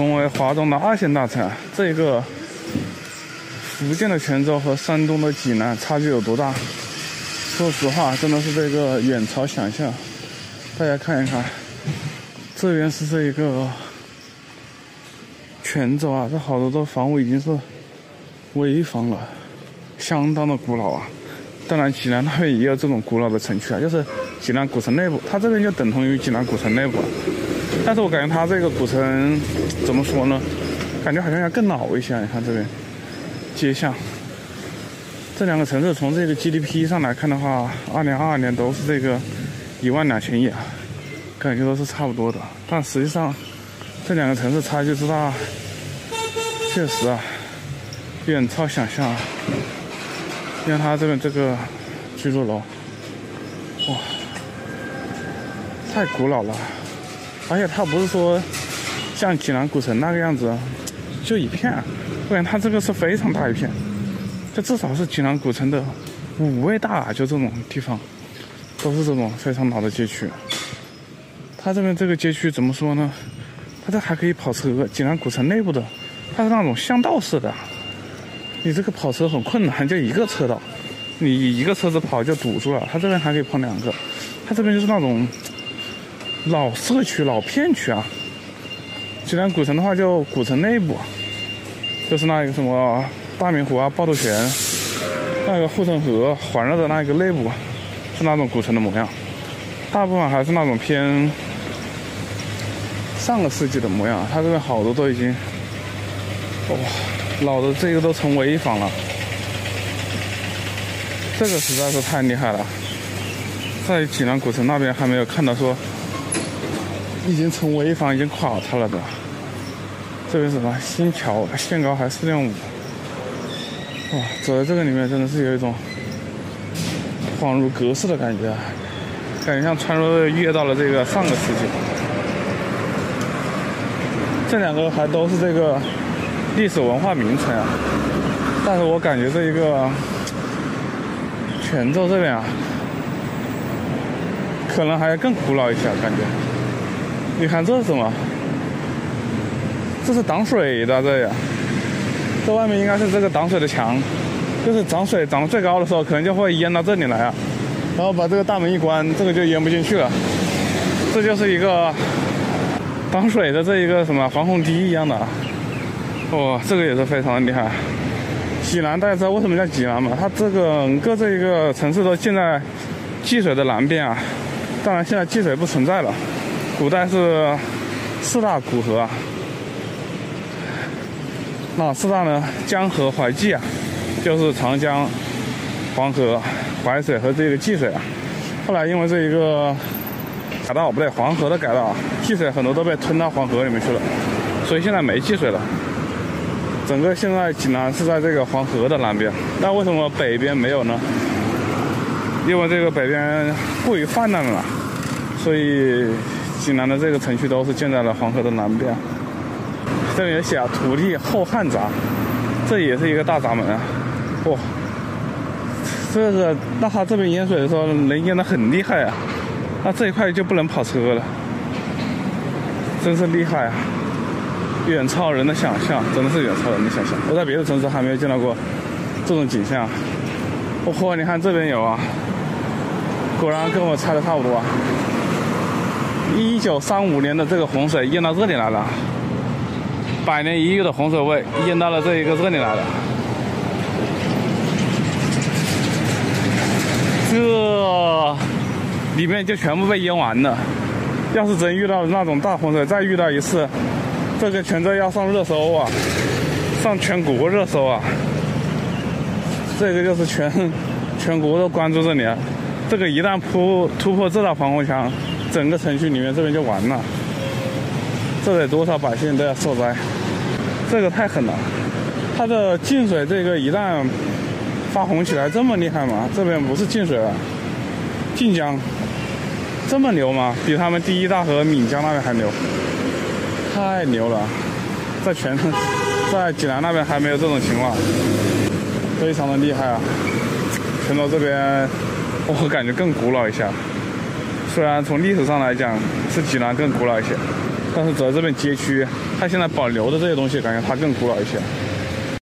成为华东的二线大城，这一个福建的泉州和山东的济南差距有多大？说实话，真的是这个远超想象。大家看一看，这边是这一个泉州啊，这好多的房屋已经是危房了，相当的古老啊。当然，济南那边也有这种古老的城区啊，就是济南古城内部，它这边就等同于济南古城内部了。但是我感觉它这个古城怎么说呢？感觉好像要更老一些。你看这边街巷，这两个城市从这个 GDP 上来看的话，二零二二年都是这个。一万两千亿啊，感觉都是差不多的，但实际上这两个城市差距之大，确实啊，远超想象。你看它这边这个居住楼，哇，太古老了，而且它不是说像济南古城那个样子，就一片，我感觉它这个是非常大一片，这至少是济南古城的五倍大，就这种地方。都是这种非常老的街区，它这边这个街区怎么说呢？它这还可以跑车，济南古城内部的，它是那种巷道式的，你这个跑车很困难，就一个车道，你一个车子跑就堵住了。它这边还可以跑两个，它这边就是那种老社区、老片区啊。济南古城的话，就古城内部，就是那一个什么大明湖啊、趵突泉，那个护城河环绕的那一个内部。是那种古城的模样，大部分还是那种偏上个世纪的模样。它这边好多都已经，哇，老的这个都成危房了。这个实在是太厉害了，在济南古城那边还没有看到说已经成危房、已经垮塌了的。这边什么新桥，限高还四点五。哇，走在这个里面真的是有一种。恍如隔世的感觉，感觉像穿越越到了这个上个世纪。这两个还都是这个历史文化名城啊，但是我感觉这一个泉州这边啊，可能还要更古老一些，啊感觉。你看这是什么？这是挡水的，这呀，这外面应该是这个挡水的墙。就是涨水涨得最高的时候，可能就会淹到这里来啊，然后把这个大门一关，这个就淹不进去了。这就是一个挡水的这一个什么防洪堤一样的，哇，这个也是非常的厉害。济南大家知道为什么叫济南吗？它这个整个这一个城市都建在济水的南边啊。当然现在济水不存在了，古代是四大古河啊。哪四大呢？江河淮济啊。就是长江、黄河、淮水和这个济水啊。后来因为这一个改道不对，黄河的改道，济水很多都被吞到黄河里面去了，所以现在没济水了。整个现在济南是在这个黄河的南边，那为什么北边没有呢？因为这个北边过于泛滥了，所以济南的这个城区都是建在了黄河的南边。这里写啊，土地后汉闸，这也是一个大闸门啊。哇，这个那它这边淹水的时候能淹得很厉害啊，那这一块就不能跑车了，真是厉害啊，远超人的想象，真的是远超人的想象。我在别的城市还没有见到过这种景象。嚯，你看这边有啊，果然跟我猜的差不多。啊。一九三五年的这个洪水淹到这里来了，百年一遇的洪水位淹到了这一个这里来了。这里面就全部被淹完了。要是真遇到那种大洪水，再遇到一次，这个泉州要上热搜啊，上全国热搜啊。这个就是全全国都关注这里。这个一旦突突破这道防洪墙，整个城区里面这边就完了。这得多少百姓都要受灾。这个太狠了。它的进水这个一旦。发洪起来这么厉害吗？这边不是进水了，晋江这么牛吗？比他们第一大河闽江那边还牛，太牛了！在全在济南那边还没有这种情况，非常的厉害啊！泉州这边我感觉更古老一些，虽然从历史上来讲是济南更古老一些，但是走在这边街区，它现在保留的这些东西，感觉它更古老一些。